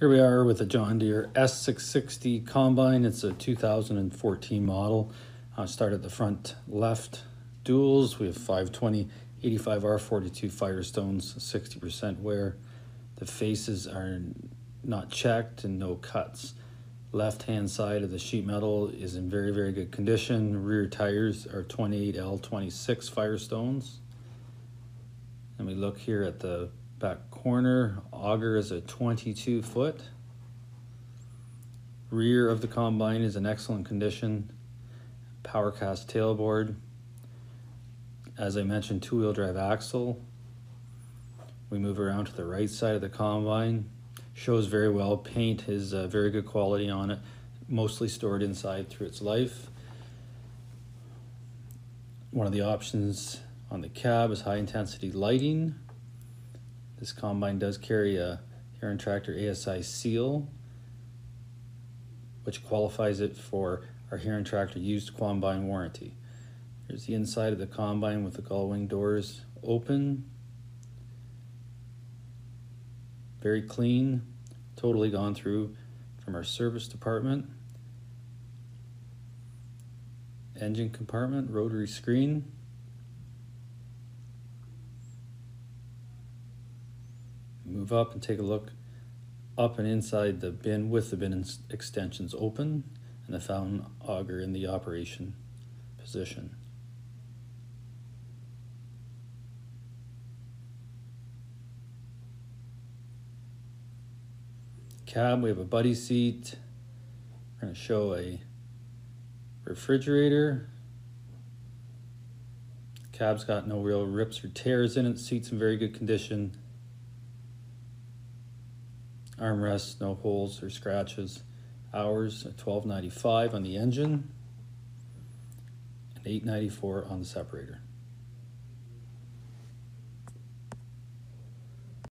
Here we are with a John Deere S660 combine. It's a 2014 model. Uh, start at the front left duals. We have 520 85R42 Firestones, 60% wear. The faces are not checked and no cuts. Left hand side of the sheet metal is in very, very good condition. Rear tires are 28L26 Firestones. And we look here at the back corner. Auger is a 22 foot. Rear of the combine is in excellent condition. Power cast tailboard. As I mentioned, two wheel drive axle. We move around to the right side of the combine. Shows very well. Paint is uh, very good quality on it, mostly stored inside through its life. One of the options on the cab is high intensity lighting. This combine does carry a Heron Tractor ASI seal, which qualifies it for our Heron Tractor used combine warranty. Here's the inside of the combine with the gull wing doors open. Very clean, totally gone through from our service department. Engine compartment, rotary screen. Move up and take a look up and inside the bin with the bin extensions open and the fountain auger in the operation position. Cab, we have a buddy seat. We're going to show a refrigerator. Cab's got no real rips or tears in it. Seat's in very good condition armrests, no holes or scratches. Hours at 12.95 on the engine and 8.94 on the separator.